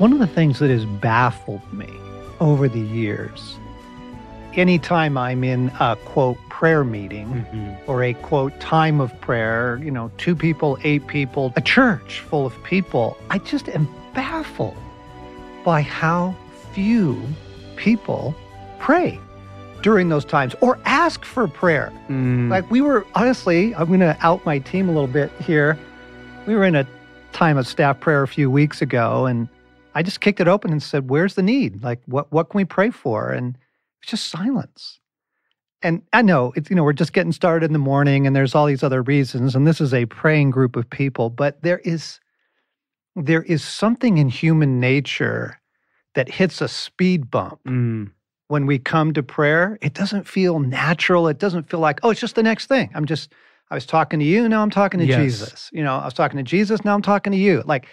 One of the things that has baffled me over the years, anytime I'm in a quote prayer meeting Mm-hmm. or a quote time of prayer, you know, two people, eight people, a church full of people, I just am baffled by how few people pray during those times or ask for prayer. Mm. Like we were, honestly, I'm going to out my team a little bit here. We were in a time of staff prayer a few weeks ago, and I just kicked it open and said, "Where's the need? Like, what what can we pray for?" And it's just silence. And I know it's you know we're just getting started in the morning, and there's all these other reasons, and this is a praying group of people, but there is there is something in human nature that hits a speed bump Mm. when we come to prayer, it doesn't feel natural. It doesn't feel like, oh, it's just the next thing. I'm just, I was talking to you, now I'm talking to Yes. Jesus. You know, I was talking to Jesus, now I'm talking to you. Like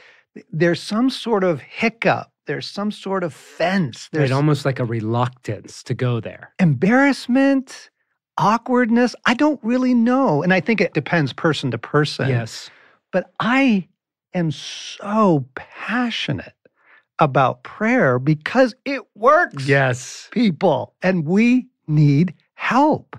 there's some sort of hiccup, there's some sort of fence, there's Right, almost like a reluctance to go there. embarrassment, awkwardness. I don't really know. And I think it depends person to person. Yes. But I am so passionate about prayer because it works Yes. people, and we need help.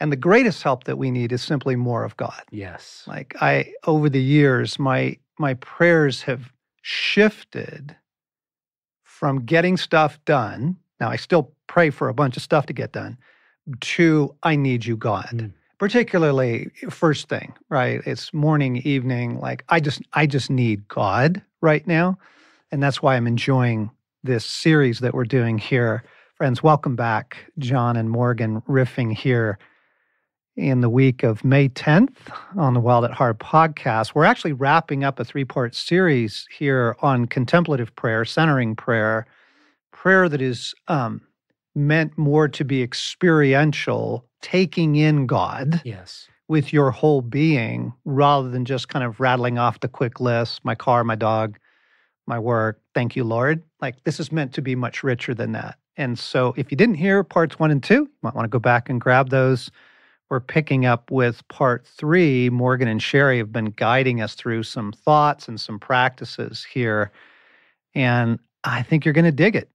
And the greatest help that we need is simply more of God. Yes. Like I over the years my my prayers have shifted from getting stuff done. Now I still pray for a bunch of stuff to get done to I need you God. Mm. Particularly first thing, right? It's morning, evening like I just I just need God right now. And that's why I'm enjoying this series that we're doing here. Friends, welcome back. John and Morgan riffing here in the week of May 10th on the Wild at Heart podcast. We're actually wrapping up a three part series here on contemplative prayer, centering prayer, prayer that is um, meant more to be experiential, taking in God Yes. with your whole being rather than just kind of rattling off the quick list my car, my dog, my work. Thank you, Lord. Like this is meant to be much richer than that. And so if you didn't hear parts one and two, you might want to go back and grab those. We're picking up with part three. Morgan and Cherie have been guiding us through some thoughts and some practices here. And I think you're going to dig it.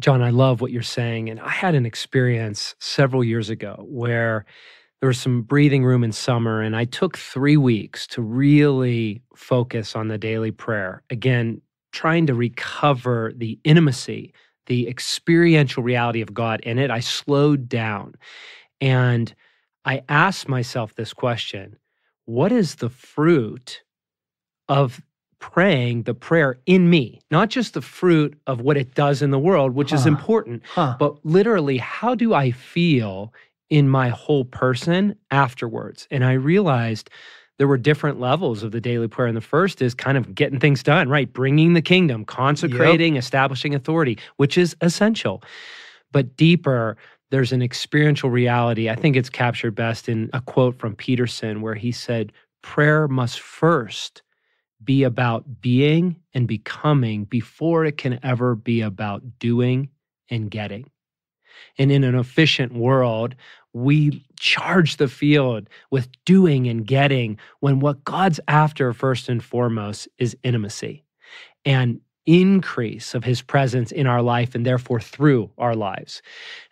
John, I love what you're saying. And I had an experience several years ago where there was some breathing room in summer, and I took three weeks to really focus on the daily prayer. Again, trying to recover the intimacy, the experiential reality of God in it. I slowed down and I asked myself this question What is the fruit of praying the prayer in me? Not just the fruit of what it does in the world, which is important, Huh. but literally, how do I feel in my whole person afterwards? And I realized there were different levels of the daily prayer. And the first is kind of getting things done, right? Bringing the kingdom, consecrating, establishing authority, which is essential. But deeper, there's an experiential reality. I think it's captured best in a quote from Peterson where he said, Prayer must first be about being and becoming before it can ever be about doing and getting. And in an efficient world, we charge the field with doing and getting when what God's after, first and foremost, is intimacy and increase of his presence in our life and therefore through our lives.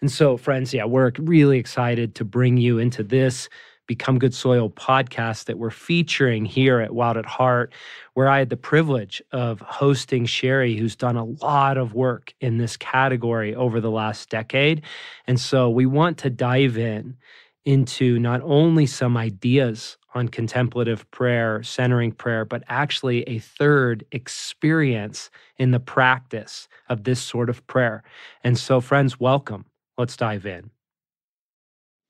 And so, friends, yeah, we're really excited to bring you into this Become Good Soil podcast that we're featuring here at Wild at Heart, where I had the privilege of hosting Cherie, who's done a lot of work in this category over the last decade. And so we want to dive in into not only some ideas on contemplative prayer, centering prayer, but actually a third experience in the practice of this sort of prayer. And so, friends, welcome. Let's dive in.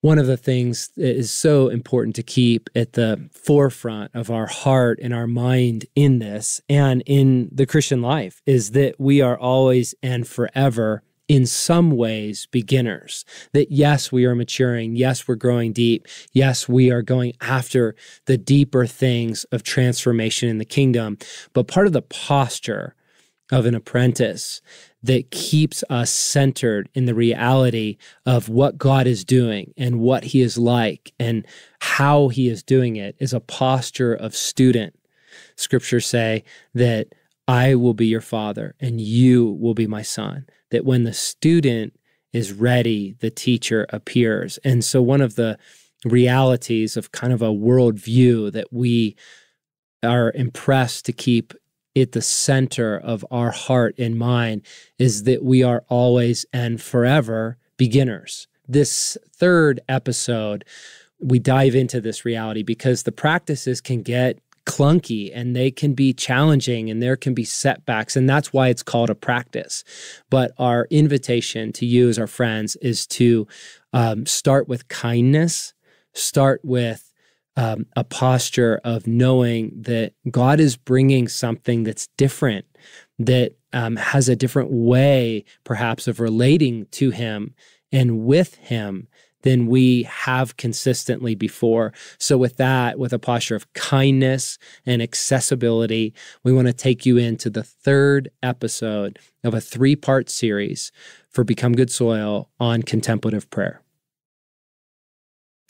One of the things that is so important to keep at the forefront of our heart and our mind in this and in the Christian life is that we are always and forever in some ways beginners. That yes, we are maturing. Yes, we're growing deep. Yes, we are going after the deeper things of transformation in the kingdom. But part of the posture of an apprentice that keeps us centered in the reality of what God is doing and what He is like and how He is doing it is a posture of student. Scriptures say that I will be your father and you will be my son. That when the student is ready, the teacher appears. And so, one of the realities of kind of a worldview that we are impressed to keep at the center of our heart and mind is that we are always and forever beginners. This third episode, we dive into this reality because the practices can get clunky and they can be challenging and there can be setbacks. And that's why it's called a practice. But our invitation to you as our friends is to um, start with kindness, start with um, a posture of knowing that God is bringing something that's different, that um, has a different way, perhaps, of relating to Him and with Him than we have consistently before. So, with that, with a posture of kindness and accessibility, we want to take you into the third episode of a three part series for Become Good Soil on contemplative prayer.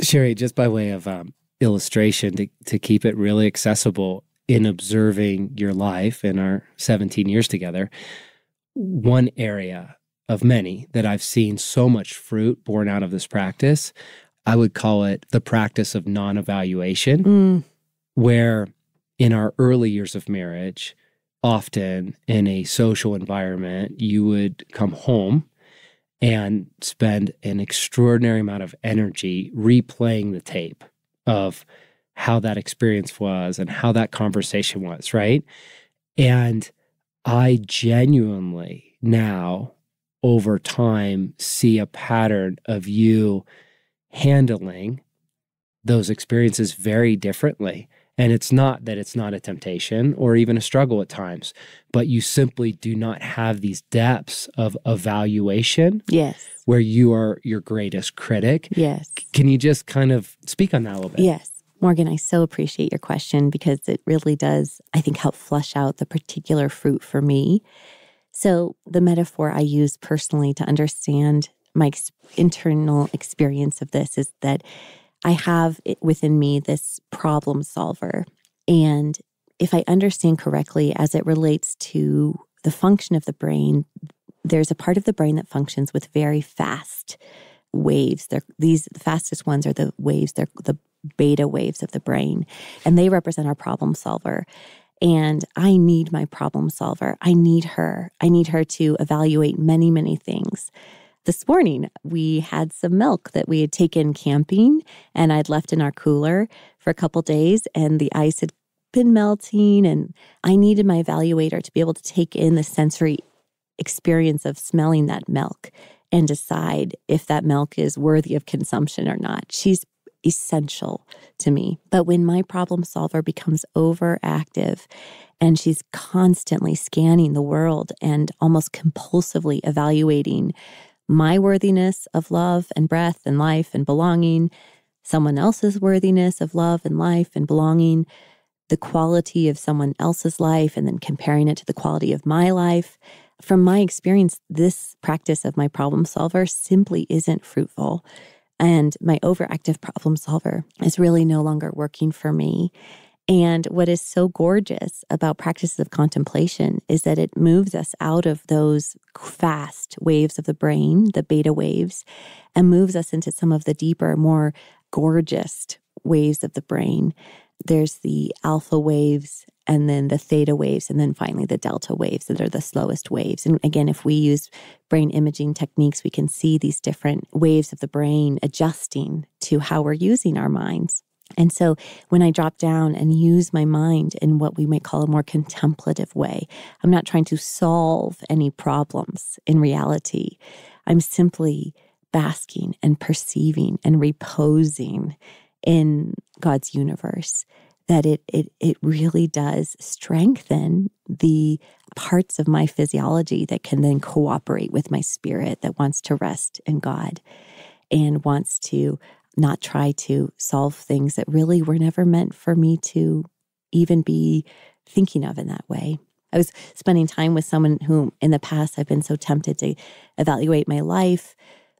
Cherie, just by way of um, illustration to, to keep it really accessible in observing your life in our 17 years together, one area of many that I've seen so much fruit born out of this practice, I would call it the practice of non evaluation, mm. where in our early years of marriage, often in a social environment, you would come home and spend an extraordinary amount of energy replaying the tape of how that experience was and how that conversation was, right? And I genuinely now, over time, see a pattern of you handling those experiences very differently. And it's not that it's not a temptation or even a struggle at times, but you simply do not have these depths of evaluation. Yes. Where you are your greatest critic. Yes. Can you just kind of speak on that a little bit? Yes. Morgan, I so appreciate your question because it really does, I think, help flush out the particular fruit for me. So, the metaphor I use personally to understand my ex- internal experience of this is that I have within me this problem solver. And if I understand correctly, as it relates to the function of the brain, there's a part of the brain that functions with very fast waves. They're, these the fastest ones are the waves, they're the beta waves of the brain, and they represent our problem solver. And I need my problem solver. I need her. I need her to evaluate many, many things this morning we had some milk that we had taken camping and I'd left in our cooler for a couple days and the ice had been melting and I needed my evaluator to be able to take in the sensory experience of smelling that milk and decide if that milk is worthy of consumption or not. She's essential to me. But when my problem solver becomes overactive and she's constantly scanning the world and almost compulsively evaluating my worthiness of love and breath and life and belonging, someone else's worthiness of love and life and belonging, the quality of someone else's life, and then comparing it to the quality of my life. From my experience, this practice of my problem solver simply isn't fruitful. And my overactive problem solver is really no longer working for me. And what is so gorgeous about practices of contemplation is that it moves us out of those fast waves of the brain, the beta waves, and moves us into some of the deeper, more gorgeous waves of the brain. There's the alpha waves and then the theta waves, and then finally the delta waves that are the slowest waves. And again, if we use brain imaging techniques, we can see these different waves of the brain adjusting to how we're using our minds. And so when I drop down and use my mind in what we might call a more contemplative way, I'm not trying to solve any problems in reality. I'm simply basking and perceiving and reposing in God's universe. That it, it, it really does strengthen the parts of my physiology that can then cooperate with my spirit that wants to rest in God and wants to not try to solve things that really were never meant for me to even be thinking of in that way. I was spending time with someone who, in the past, I've been so tempted to evaluate my life,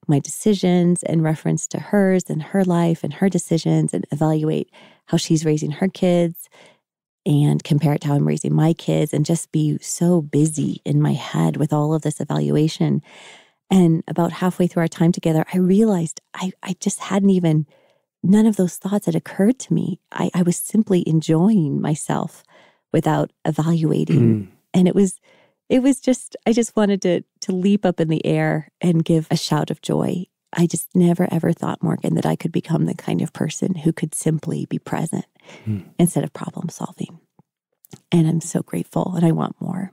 my decisions in reference to hers and her life and her decisions, and evaluate how she's raising her kids. and compare it to how I'm raising my kids and just be so busy in my head with all of this evaluation. And about halfway through our time together, I realized I, I just hadn't even, none of those thoughts had occurred to me. I, I was simply enjoying myself without evaluating. Mm. And it was, it was just, I just wanted to, to leap up in the air and give a shout of joy. I just never ever thought, Morgan, that I could become the kind of person who could simply be present mm. instead of problem solving. And I'm so grateful and I want more.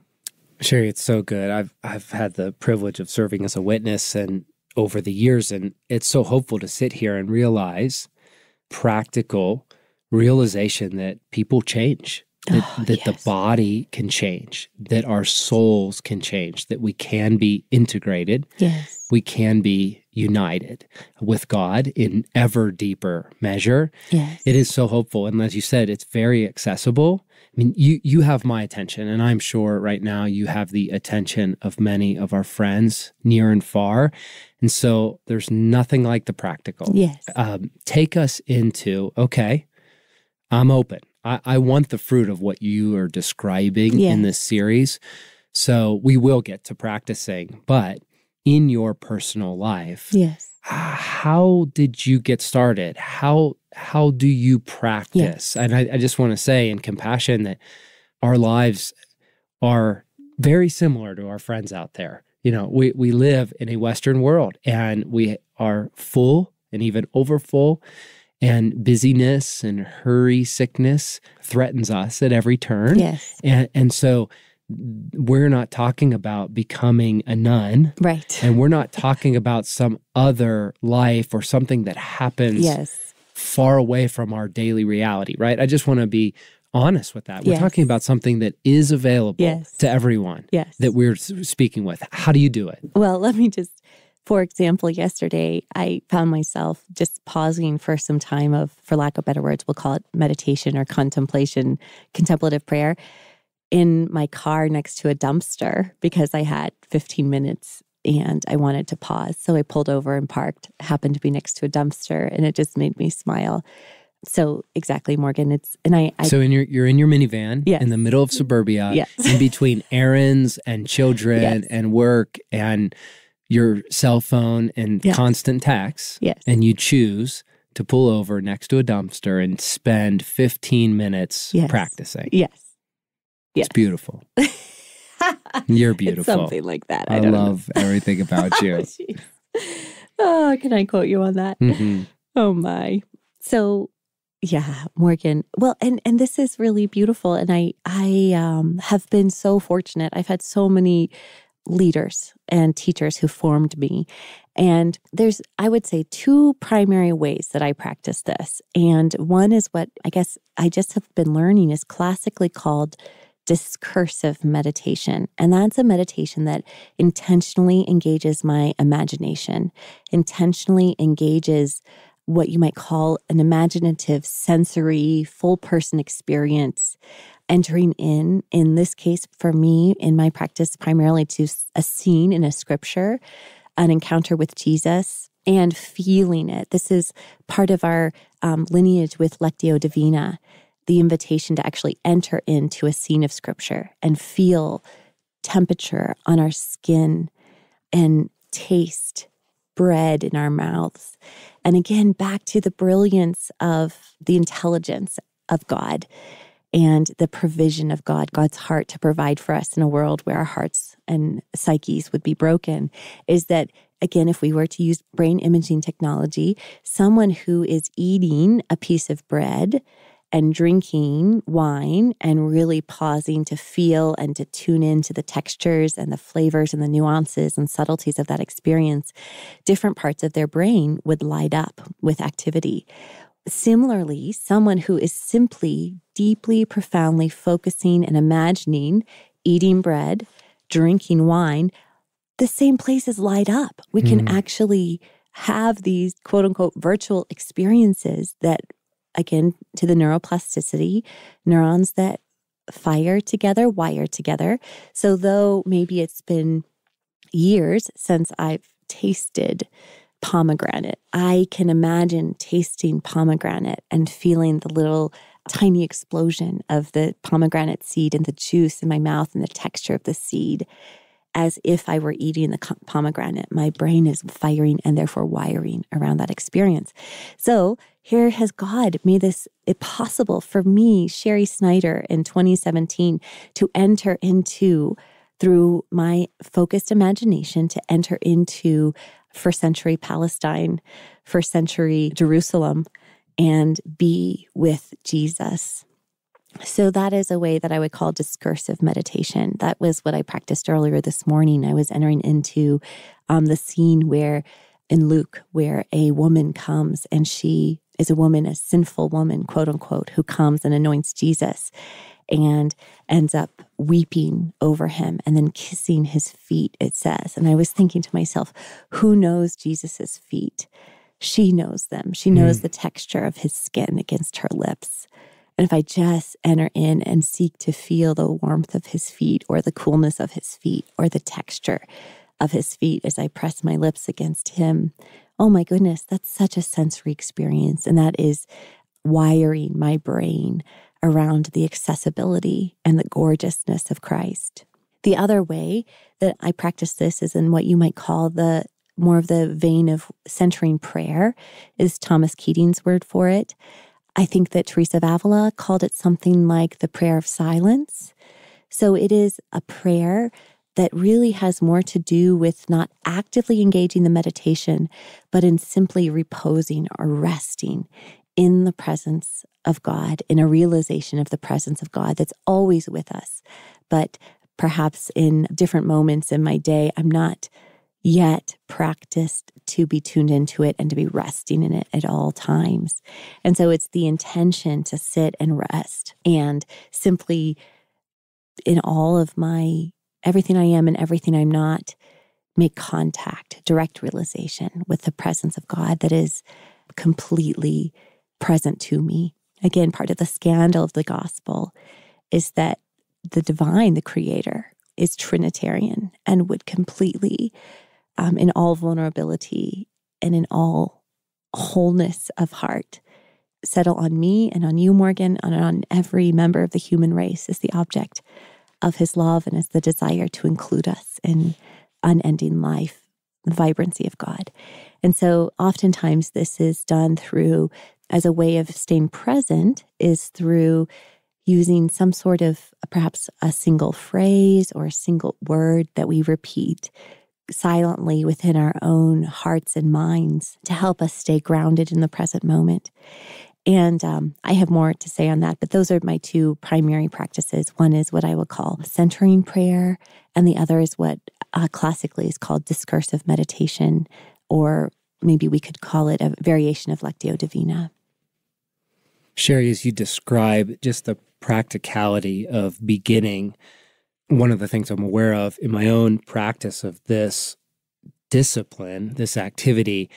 Cherie, it's so good. I've I've had the privilege of serving as a witness and over the years, and it's so hopeful to sit here and realize practical realization that people change, that, oh, that yes. the body can change, that our souls can change, that we can be integrated. Yes. We can be united with God in ever deeper measure. Yes. It is so hopeful. And as you said, it's very accessible. I mean, you you have my attention, and I'm sure right now you have the attention of many of our friends near and far. And so there's nothing like the practical. Yes. Um, take us into, okay, I'm open. I, I want the fruit of what you are describing yes. in this series. So we will get to practicing, but in your personal life, yes. How did you get started? How how do you practice? And I, I just want to say in compassion that our lives are very similar to our friends out there. You know, we we live in a Western world and we are full and even overfull and busyness and hurry sickness threatens us at every turn. Yes. And and so we're not talking about becoming a nun. Right. And we're not talking about some other life or something that happens yes. far away from our daily reality, right? I just want to be honest with that. We're yes. talking about something that is available yes. to everyone yes. that we're speaking with. How do you do it? Well, let me just for example, yesterday I found myself just pausing for some time of, for lack of better words, we'll call it meditation or contemplation, contemplative prayer in my car next to a dumpster because I had 15 minutes and I wanted to pause. So I pulled over and parked, happened to be next to a dumpster, and it just made me smile. So exactly, Morgan. It's and I. I so in your you're in your minivan yes. in the middle of suburbia, yes. in between errands and children yes. and work and your cell phone and yes. constant tax. Yes. And you choose to pull over next to a dumpster and spend 15 minutes yes. practicing. Yes. Yes. It's beautiful. You're beautiful. It's something like that. I, I love know. everything about you. oh, can I quote you on that? Mm-hmm. Oh my. So yeah, Morgan. Well, and and this is really beautiful and I I um have been so fortunate. I've had so many leaders and teachers who formed me. And there's, I would say, two primary ways that I practice this. And one is what I guess I just have been learning is classically called discursive meditation. And that's a meditation that intentionally engages my imagination, intentionally engages what you might call an imaginative, sensory, full person experience. Entering in, in this case, for me, in my practice, primarily to a scene in a scripture, an encounter with Jesus, and feeling it. This is part of our um, lineage with Lectio Divina the invitation to actually enter into a scene of scripture and feel temperature on our skin and taste bread in our mouths. And again, back to the brilliance of the intelligence of God and the provision of God, God's heart to provide for us in a world where our hearts and psyches would be broken, is that again, if we were to use brain imaging technology, someone who is eating a piece of bread and drinking wine and really pausing to feel and to tune into the textures and the flavors and the nuances and subtleties of that experience, different parts of their brain would light up with activity. Similarly, someone who is simply deeply, profoundly focusing and imagining eating bread, drinking wine, the same places light up. We can mm. actually have these quote unquote virtual experiences that again to the neuroplasticity, neurons that fire together, wire together. So, though maybe it's been years since I've tasted pomegranate, I can imagine tasting pomegranate and feeling the little tiny explosion of the pomegranate seed and the juice in my mouth and the texture of the seed as if I were eating the pomegranate. My brain is firing and therefore wiring around that experience. So here has God made this possible for me, Cherie Snyder, in 2017 to enter into, through my focused imagination, to enter into first century Palestine, first century Jerusalem, and be with Jesus. So, that is a way that I would call discursive meditation. That was what I practiced earlier this morning. I was entering into um, the scene where, in Luke, where a woman comes and she is a woman, a sinful woman, quote unquote, who comes and anoints Jesus and ends up weeping over him and then kissing his feet, it says. And I was thinking to myself, who knows Jesus's feet? She knows them. She knows mm. the texture of his skin against her lips. And if I just enter in and seek to feel the warmth of his feet or the coolness of his feet or the texture of his feet as I press my lips against him, oh my goodness, that's such a sensory experience. And that is wiring my brain around the accessibility and the gorgeousness of Christ. The other way that I practice this is in what you might call the more of the vein of centering prayer, is Thomas Keating's word for it. I think that Teresa of Avila called it something like the prayer of silence. So it is a prayer that really has more to do with not actively engaging the meditation, but in simply reposing or resting in the presence of God, in a realization of the presence of God that's always with us. But perhaps in different moments in my day, I'm not yet practiced to be tuned into it and to be resting in it at all times. And so it's the intention to sit and rest and simply in all of my everything I am and everything I'm not, make contact, direct realization with the presence of God that is completely present to me. Again, part of the scandal of the gospel is that the divine, the creator, is Trinitarian and would completely um, in all vulnerability and in all wholeness of heart settle on me and on you, Morgan, and on every member of the human race as the object of his love and as the desire to include us in unending life, the vibrancy of God. And so oftentimes this is done through, as a way of staying present, is through using some sort of perhaps a single phrase or a single word that we repeat silently within our own hearts and minds to help us stay grounded in the present moment. And um, I have more to say on that, but those are my two primary practices. One is what I would call centering prayer, and the other is what uh, classically is called discursive meditation, or maybe we could call it a variation of Lectio Divina. Cherie, as you describe just the practicality of beginning one of the things I'm aware of in my own practice of this discipline, this activity,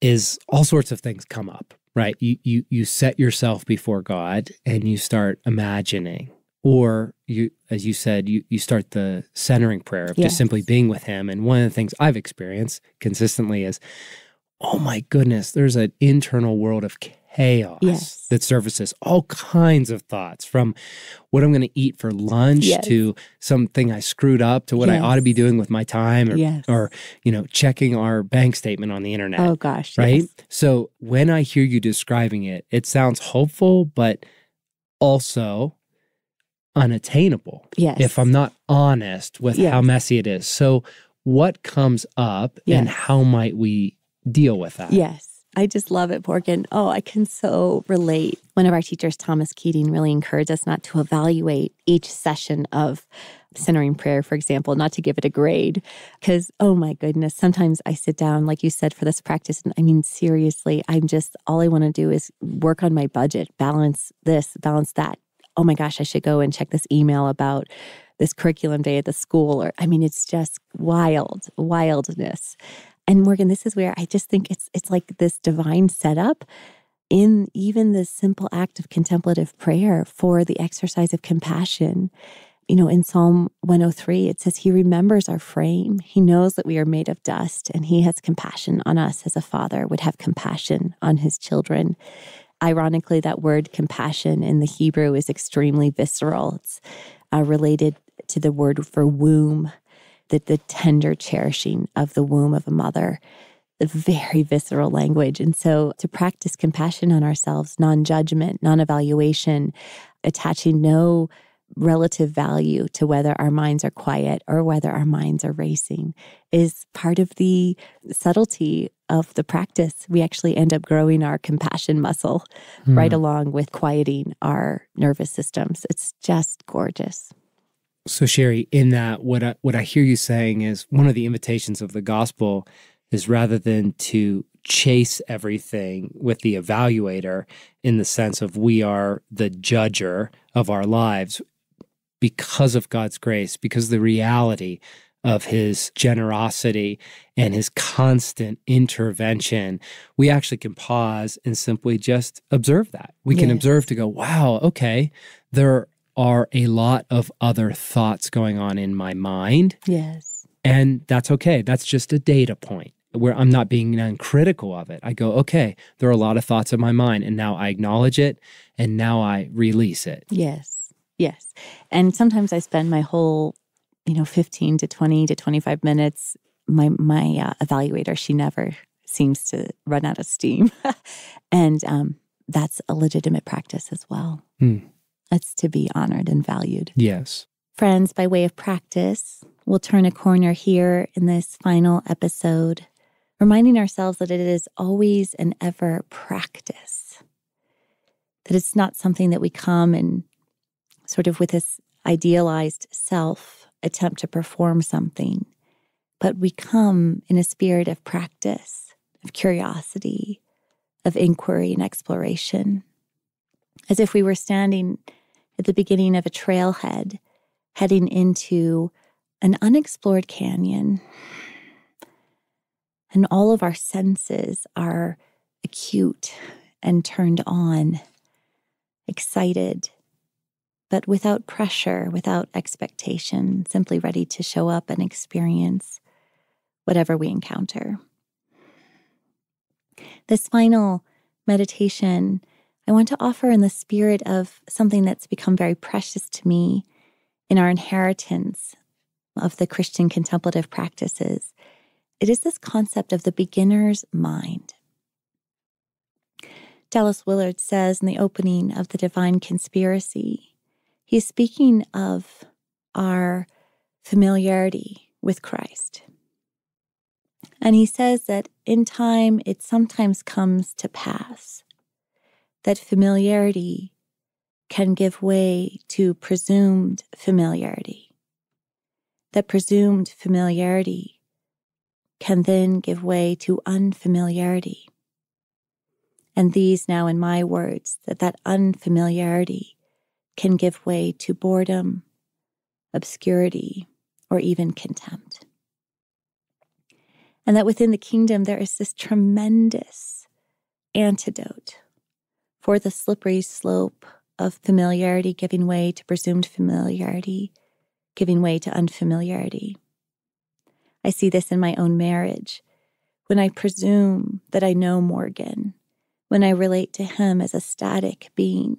is all sorts of things come up, right? You you you set yourself before God and you start imagining. Or you as you said, you you start the centering prayer of yes. just simply being with him. And one of the things I've experienced consistently is, oh my goodness, there's an internal world of chaos yes. that surfaces all kinds of thoughts from what I'm going to eat for lunch yes. to something I screwed up to what yes. I ought to be doing with my time or, or, you know, checking our bank statement on the internet. Oh, gosh. Right. So when I hear you describing it, it sounds hopeful, but also unattainable. Yes. If I'm not honest with how messy it is. So, what comes up and how might we deal with that? Yes. I just love it, Morgan. Oh, I can so relate. One of our teachers, Thomas Keating, really encouraged us not to evaluate each session of centering prayer, for example, not to give it a grade. Because, oh my goodness, sometimes I sit down, like you said, for this practice. And I mean, seriously, I'm just, all I want to do is work on my budget, balance this, balance that. Oh my gosh, I should go and check this email about this curriculum day at the school. Or, I mean, it's just wild, wildness. And Morgan, this is where I just think it's it's like this divine setup in even the simple act of contemplative prayer for the exercise of compassion. You know, in Psalm 103, it says, He remembers our frame. He knows that we are made of dust, and He has compassion on us as a father would have compassion on his children. Ironically, that word compassion in the Hebrew is extremely visceral. It's uh, related to the word for womb, the, the tender cherishing of the womb of a mother, the very visceral language. And so to practice compassion on ourselves, non judgment, non evaluation, attaching no relative value to whether our minds are quiet or whether our minds are racing is part of the subtlety of the practice. We actually end up growing our compassion muscle mm. right along with quieting our nervous systems. It's just gorgeous. So Cherie, in that what I, what I hear you saying is one of the invitations of the gospel is rather than to chase everything with the evaluator in the sense of we are the judger of our lives because of God's grace, because the reality of his generosity and his constant intervention, we actually can pause and simply just observe that. We yes. can observe to go, wow, okay, there are a lot of other thoughts going on in my mind. Yes. And that's okay. That's just a data point where I'm not being uncritical of it. I go, okay, there are a lot of thoughts in my mind, and now I acknowledge it and now I release it. Yes. Yes. And sometimes I spend my whole, you know, 15 to 20 to 25 minutes. My, my uh, evaluator, she never seems to run out of steam. and um, that's a legitimate practice as well. Hmm. It's to be honored and valued. Yes. Friends, by way of practice, we'll turn a corner here in this final episode, reminding ourselves that it is always and ever practice, that it's not something that we come and sort of with this idealized self attempt to perform something, but we come in a spirit of practice, of curiosity, of inquiry and exploration, as if we were standing at the beginning of a trailhead heading into an unexplored canyon. And all of our senses are acute and turned on, excited, but without pressure, without expectation, simply ready to show up and experience whatever we encounter. This final meditation, I want to offer in the spirit of something that's become very precious to me in our inheritance of the Christian contemplative practices. It is this concept of the beginner's mind. Dallas Willard says in the opening of The Divine Conspiracy He's speaking of our familiarity with Christ. And he says that in time, it sometimes comes to pass that familiarity can give way to presumed familiarity, that presumed familiarity can then give way to unfamiliarity. And these now, in my words, that that unfamiliarity can give way to boredom, obscurity, or even contempt. And that within the kingdom, there is this tremendous antidote for the slippery slope of familiarity giving way to presumed familiarity, giving way to unfamiliarity. I see this in my own marriage. When I presume that I know Morgan, when I relate to him as a static being,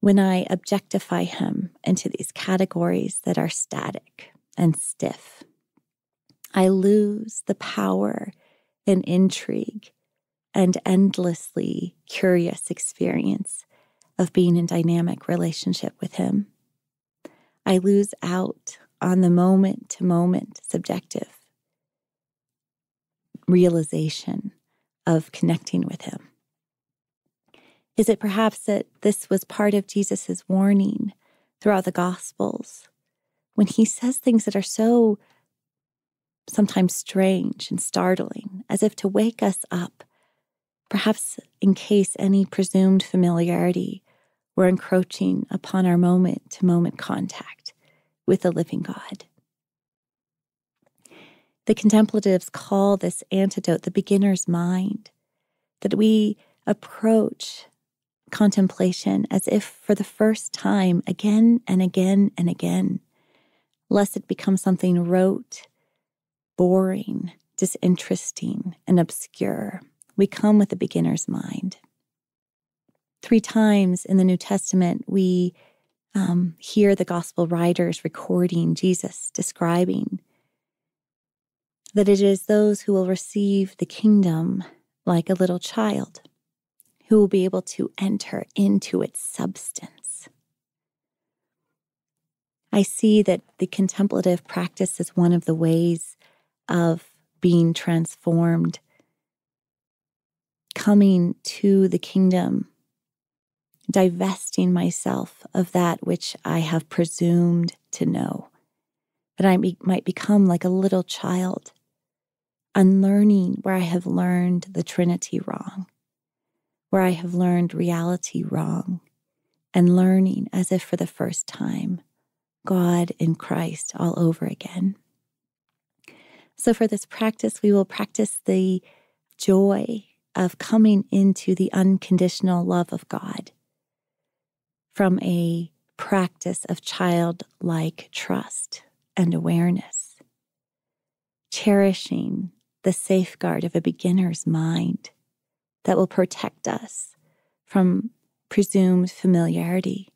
when I objectify him into these categories that are static and stiff. I lose the power and intrigue and endlessly curious experience of being in dynamic relationship with him. I lose out on the moment to moment subjective realization of connecting with him. Is it perhaps that this was part of Jesus' warning throughout the Gospels when he says things that are so sometimes strange and startling, as if to wake us up, perhaps in case any presumed familiarity were encroaching upon our moment to moment contact with the living God? The contemplatives call this antidote the beginner's mind, that we approach contemplation as if for the first time, again and again and again, lest it become something rote, boring, disinteresting, and obscure. We come with a beginner's mind. Three times in the New Testament, we um, hear the gospel writers recording Jesus describing that it is those who will receive the kingdom like a little child, who will be able to enter into its substance. I see that the contemplative practice is one of the ways of being transformed, coming to the kingdom, divesting myself of that which I have presumed to know, that I be, might become like a little child unlearning where I have learned the Trinity wrong, where I have learned reality wrong, and learning as if for the first time God in Christ all over again. So, for this practice, we will practice the joy of coming into the unconditional love of God from a practice of childlike trust and awareness, cherishing the safeguard of a beginner's mind that will protect us from presumed familiarity,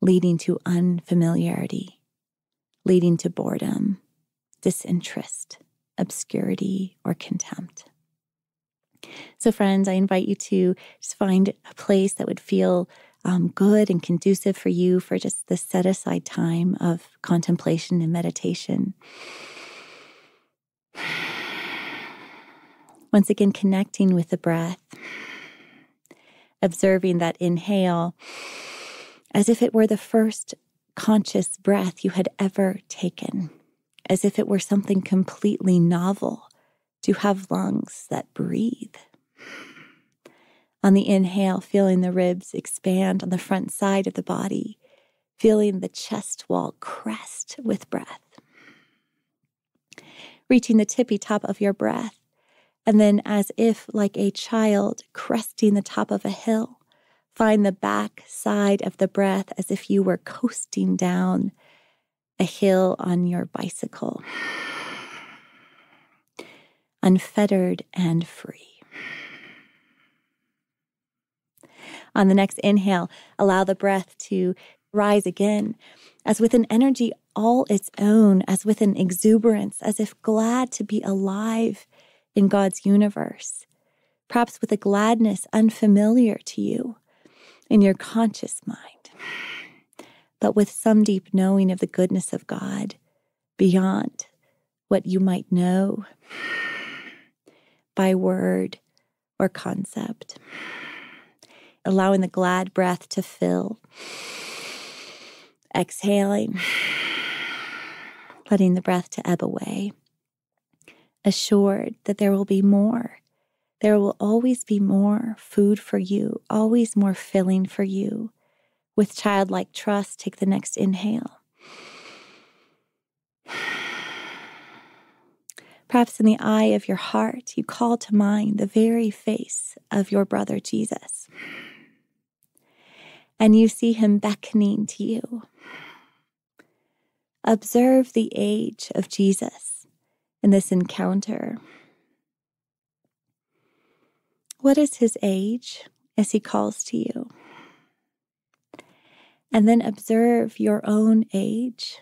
leading to unfamiliarity, leading to boredom, disinterest, obscurity, or contempt. So, friends, I invite you to just find a place that would feel um, good and conducive for you for just the set aside time of contemplation and meditation. Once again, connecting with the breath, observing that inhale as if it were the first conscious breath you had ever taken, as if it were something completely novel to have lungs that breathe. On the inhale, feeling the ribs expand on the front side of the body, feeling the chest wall crest with breath. Reaching the tippy top of your breath and then, as if like a child cresting the top of a hill, find the back side of the breath as if you were coasting down a hill on your bicycle, unfettered and free. On the next inhale, allow the breath to rise again, as with an energy all its own, as with an exuberance, as if glad to be alive in God's universe, perhaps with a gladness unfamiliar to you in your conscious mind, but with some deep knowing of the goodness of God beyond what you might know by word or concept. Allowing the glad breath to fill, exhaling, letting the breath to ebb away assured that there will be more. There will always be more food for you, always more filling for you. With childlike trust, take the next inhale. Perhaps in the eye of your heart, you call to mind the very face of your brother Jesus. And you see him beckoning to you. Observe the age of Jesus in this encounter. What is his age as he calls to you? And then observe your own age.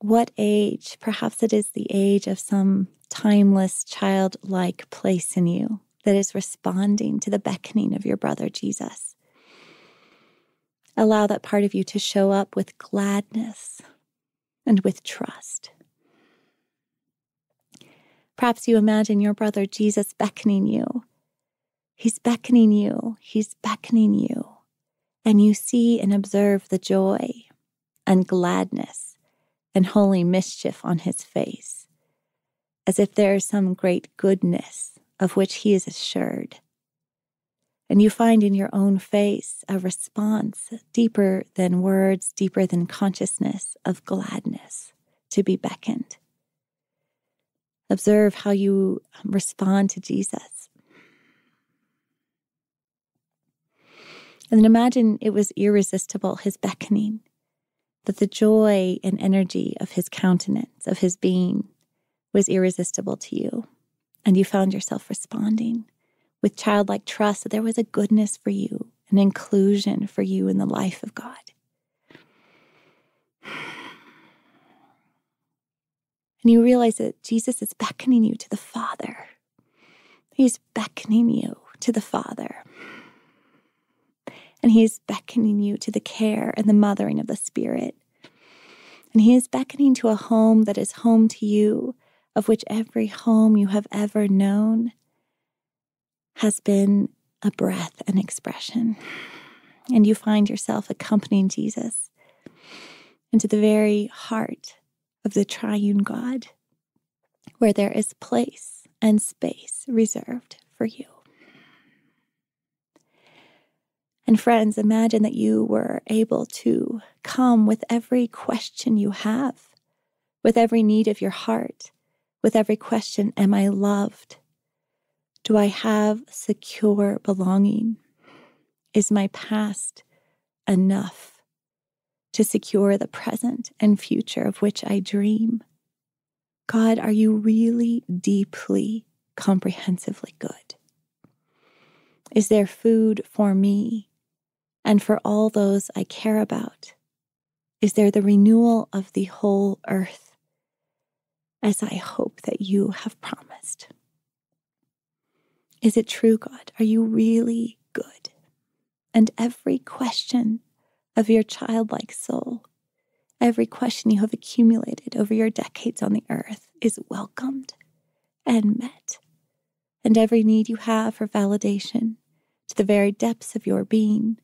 What age? Perhaps it is the age of some timeless, childlike place in you that is responding to the beckoning of your brother Jesus. Allow that part of you to show up with gladness and with trust. Perhaps you imagine your brother Jesus beckoning you. He's beckoning you. He's beckoning you. And you see and observe the joy and gladness and holy mischief on his face, as if there is some great goodness of which he is assured. And you find in your own face a response deeper than words, deeper than consciousness of gladness to be beckoned. Observe how you um, respond to Jesus. And then imagine it was irresistible, his beckoning, that the joy and energy of his countenance, of his being, was irresistible to you. And you found yourself responding with childlike trust that there was a goodness for you, an inclusion for you in the life of God. And you realize that Jesus is beckoning you to the Father. He's beckoning you to the Father. And He is beckoning you to the care and the mothering of the Spirit. And He is beckoning to a home that is home to you, of which every home you have ever known has been a breath and expression. And you find yourself accompanying Jesus into the very heart of the triune God, where there is place and space reserved for you. And friends, imagine that you were able to come with every question you have, with every need of your heart, with every question Am I loved? Do I have secure belonging? Is my past enough to secure the present and future of which I dream? God, are you really deeply, comprehensively good? Is there food for me and for all those I care about? Is there the renewal of the whole earth as I hope that you have promised? Is it true, God? Are you really good? And every question of your childlike soul, every question you have accumulated over your decades on the earth is welcomed and met. And every need you have for validation to the very depths of your being,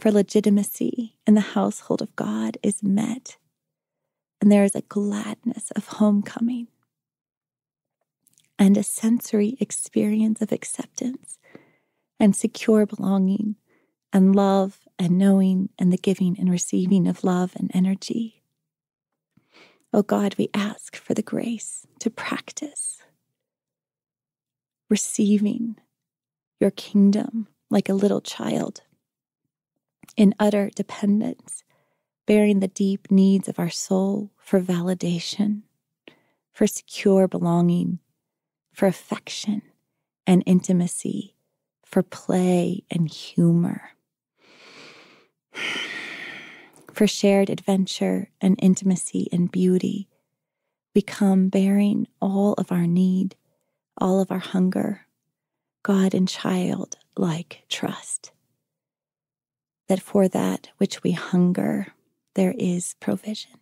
for legitimacy in the household of God is met. And there is a gladness of homecoming and a sensory experience of acceptance and secure belonging and love and knowing and the giving and receiving of love and energy. Oh God, we ask for the grace to practice receiving your kingdom like a little child in utter dependence, bearing the deep needs of our soul for validation, for secure belonging for affection and intimacy, for play and humor, for shared adventure and intimacy and beauty. We come bearing all of our need, all of our hunger, God and child like trust. That for that which we hunger, there is provision.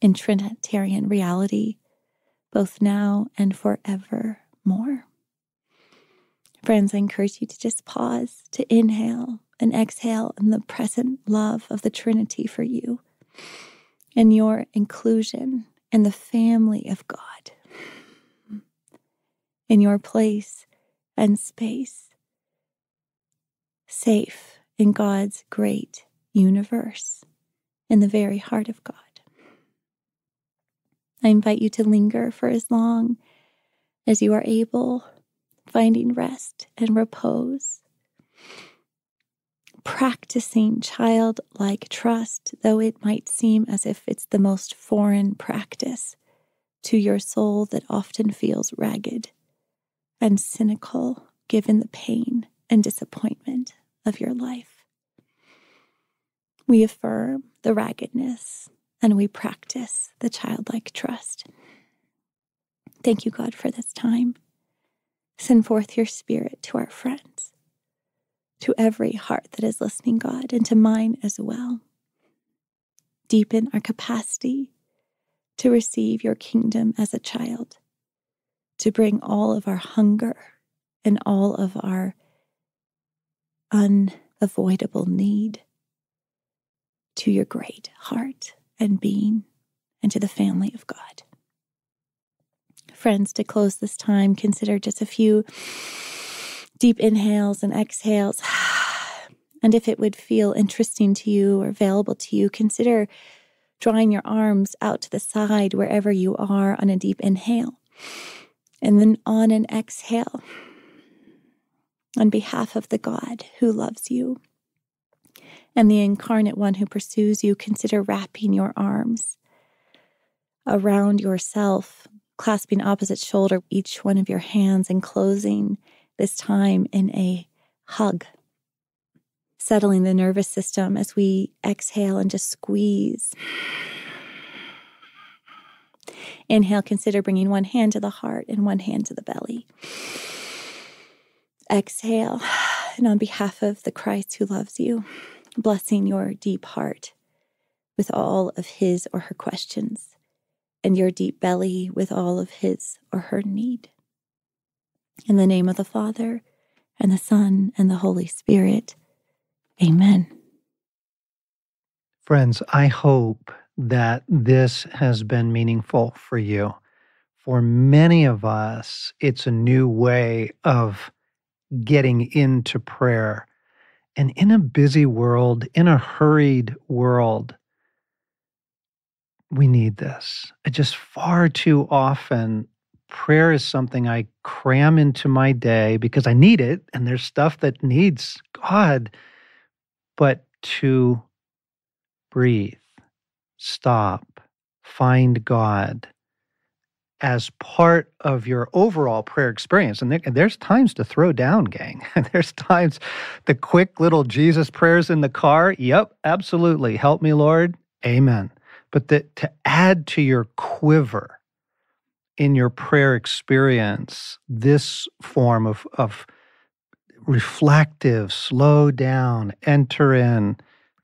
In Trinitarian reality, both now and forevermore. Friends, I encourage you to just pause, to inhale and exhale in the present love of the Trinity for you and your inclusion in the family of God, in your place and space, safe in God's great universe, in the very heart of God. I invite you to linger for as long as you are able, finding rest and repose. Practicing childlike trust, though it might seem as if it's the most foreign practice to your soul that often feels ragged and cynical given the pain and disappointment of your life. We affirm the raggedness and we practice the childlike trust. Thank you, God, for this time. Send forth your spirit to our friends, to every heart that is listening, God, and to mine as well. Deepen our capacity to receive your kingdom as a child, to bring all of our hunger and all of our unavoidable need to your great heart and being and to the family of God. Friends, to close this time, consider just a few deep inhales and exhales. And if it would feel interesting to you or available to you, consider drawing your arms out to the side wherever you are on a deep inhale. And then on an exhale, on behalf of the God who loves you, and the incarnate one who pursues you, consider wrapping your arms around yourself, clasping opposite shoulder each one of your hands, and closing this time in a hug, settling the nervous system as we exhale and just squeeze. Inhale, consider bringing one hand to the heart and one hand to the belly. Exhale, and on behalf of the Christ who loves you, blessing your deep heart with all of his or her questions, and your deep belly with all of his or her need. In the name of the Father, and the Son, and the Holy Spirit. Amen. Friends, I hope that this has been meaningful for you. For many of us, it's a new way of getting into prayer. And in a busy world, in a hurried world, we need this. Just far too often, prayer is something I cram into my day because I need it. And there's stuff that needs God. But to breathe, stop, find God, as part of your overall prayer experience. And, there, and there's times to throw down, gang. there's times the quick little Jesus prayers in the car. Yep, absolutely. Help me, Lord. Amen. But to add to your quiver in your prayer experience, this form of, of reflective, slow down, enter in.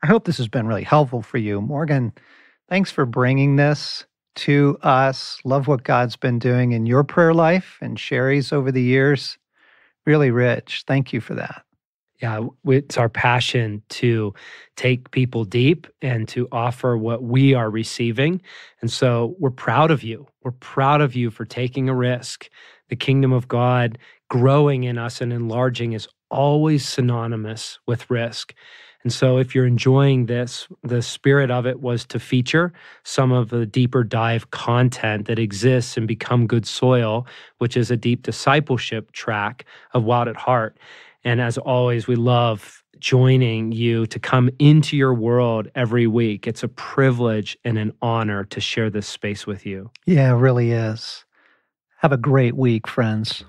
I hope this has been really helpful for you. Morgan, thanks for bringing this to us. Love what God's been doing in your prayer life and Cherie's over the years. Really rich. Thank you for that. Yeah, it's our passion to take people deep and to offer what we are receiving. And so we're proud of you. We're proud of you for taking a risk. The kingdom of God growing in us and enlarging is always synonymous with risk. And so, if you're enjoying this, the spirit of it was to feature some of the deeper dive content that exists in Become Good Soil, which is a deep discipleship track of Wild at Heart. And as always, we love joining you to come into your world every week. It's a privilege and an honor to share this space with you. Yeah, it really is. Have a great week, friends.